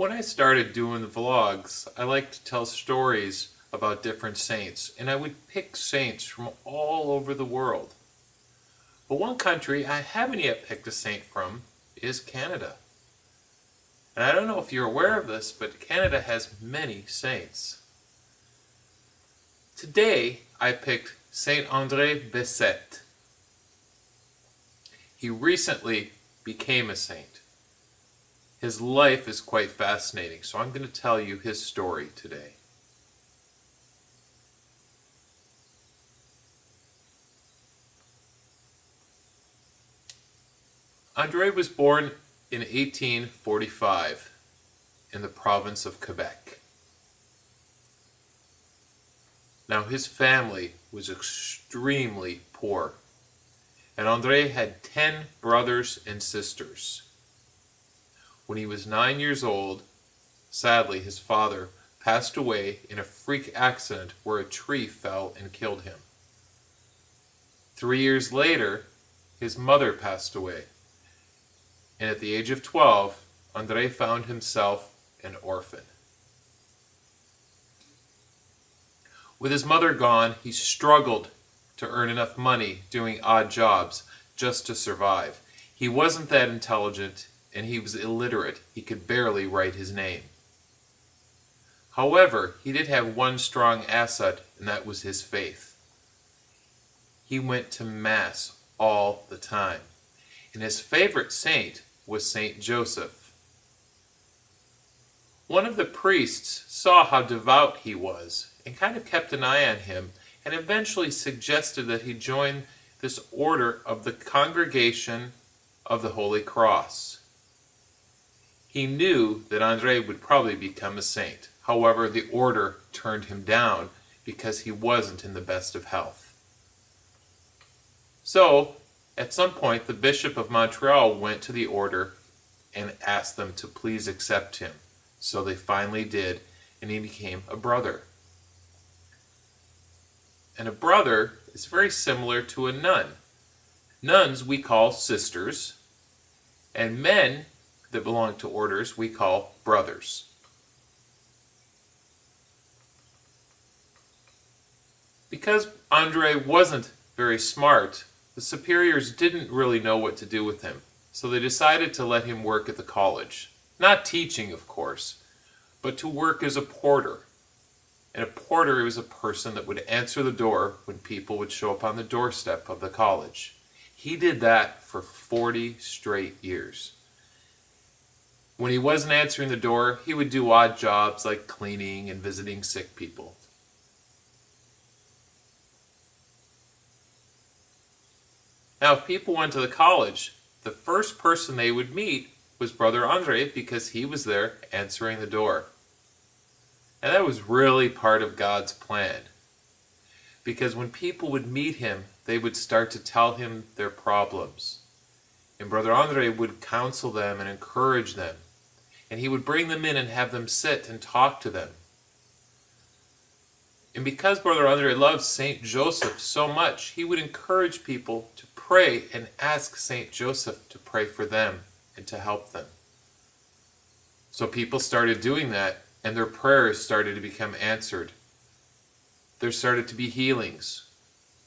When I started doing the vlogs, I like to tell stories about different saints, and I would pick saints from all over the world. But one country I haven't yet picked a saint from is Canada. And I don't know if you're aware of this, but Canada has many saints. Today, I picked Saint André Bessette. He recently became a saint. His life is quite fascinating, so I'm going to tell you his story today. Andre was born in 1845 in the province of Quebec. Now his family was extremely poor, and Andre had 10 brothers and sisters. When he was nine years old, sadly his father passed away in a freak accident where a tree fell and killed him. Three years later, his mother passed away and at the age of 12, Andre found himself an orphan. With his mother gone, he struggled to earn enough money doing odd jobs just to survive. He wasn't that intelligent and he was illiterate. He could barely write his name. However, he did have one strong asset, and that was his faith. He went to Mass all the time. And his favorite saint was Saint Joseph. One of the priests saw how devout he was and kind of kept an eye on him and eventually suggested that he join this order of the Congregation of the Holy Cross. He knew that Andre would probably become a saint. However, the order turned him down because he wasn't in the best of health. So, at some point, the Bishop of Montreal went to the order and asked them to please accept him. So they finally did, and he became a brother. And a brother is very similar to a nun. Nuns we call sisters, and men that belong to orders we call brothers. Because Andre wasn't very smart, the superiors didn't really know what to do with him, so they decided to let him work at the college. Not teaching, of course, but to work as a porter. And a porter was a person that would answer the door when people would show up on the doorstep of the college. He did that for 40 straight years. When he wasn't answering the door, he would do odd jobs like cleaning and visiting sick people. Now, if people went to the college, the first person they would meet was Brother Andre because he was there answering the door. And that was really part of God's plan. Because when people would meet him, they would start to tell him their problems. And Brother Andre would counsel them and encourage them. And he would bring them in and have them sit and talk to them. And because Brother Andre loved St. Joseph so much, he would encourage people to pray and ask St. Joseph to pray for them and to help them. So people started doing that, and their prayers started to become answered. There started to be healings.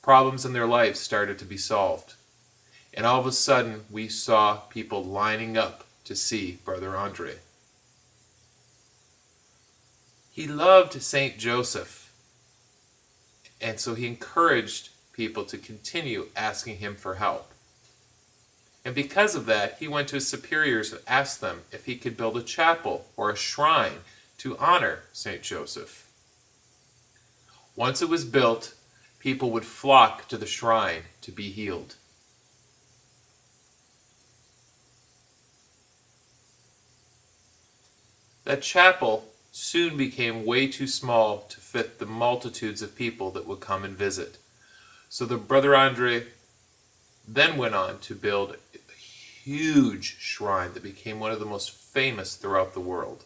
Problems in their lives started to be solved. And all of a sudden, we saw people lining up to see Brother Andre. He loved St. Joseph, and so he encouraged people to continue asking him for help. And because of that, he went to his superiors and asked them if he could build a chapel or a shrine to honor St. Joseph. Once it was built, people would flock to the shrine to be healed. That chapel soon became way too small to fit the multitudes of people that would come and visit. So the brother Andre then went on to build a huge shrine that became one of the most famous throughout the world.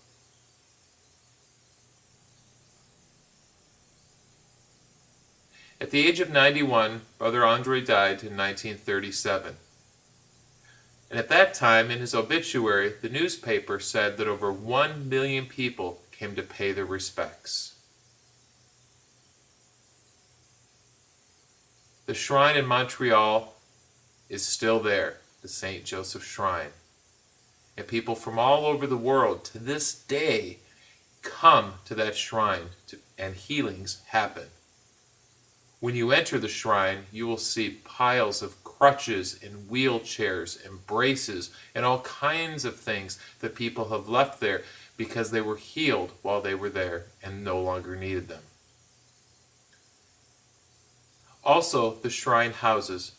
At the age of 91, Brother Andre died in 1937. And at that time, in his obituary, the newspaper said that over 1 million people came to pay their respects. The shrine in Montreal is still there, the St. Joseph Shrine. And people from all over the world to this day come to that shrine to, and healings happen. When you enter the shrine, you will see piles of crutches and wheelchairs and braces and all kinds of things that people have left there because they were healed while they were there and no longer needed them. Also, the shrine houses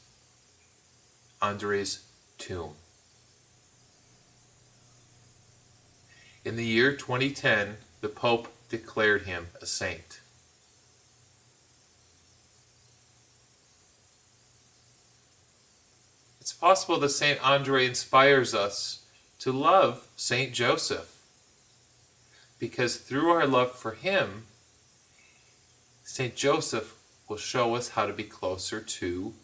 Andre's tomb. In the year 2010, the Pope declared him a saint. It's possible that St. Andre inspires us to love St. Joseph because through our love for him, St. Joseph will show us how to be closer to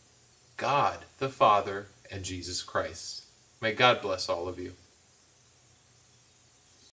God, the Father, and Jesus Christ. May God bless all of you.